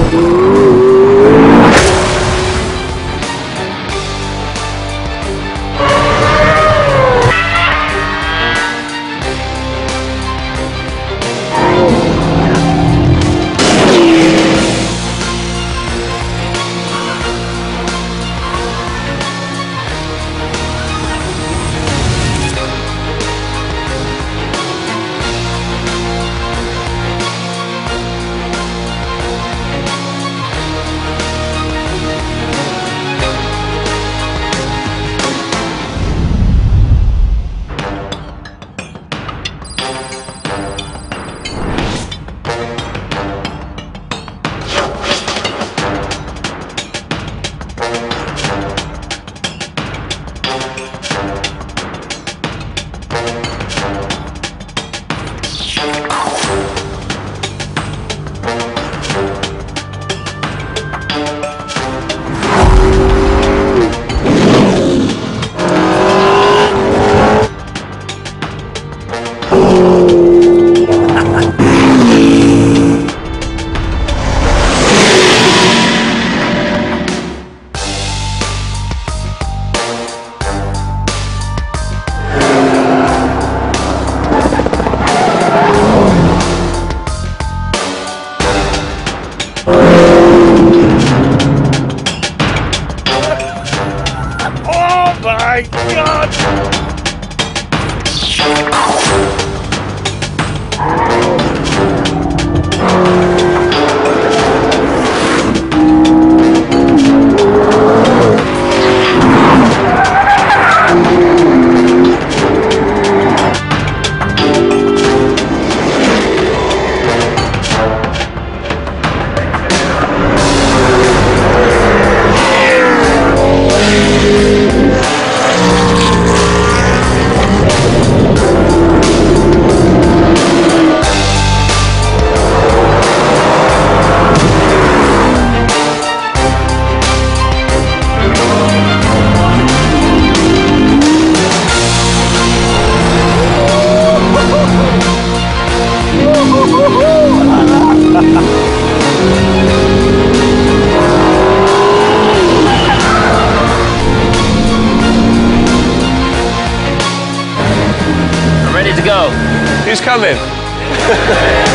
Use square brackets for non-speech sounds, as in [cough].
Ooh. Who's coming? [laughs]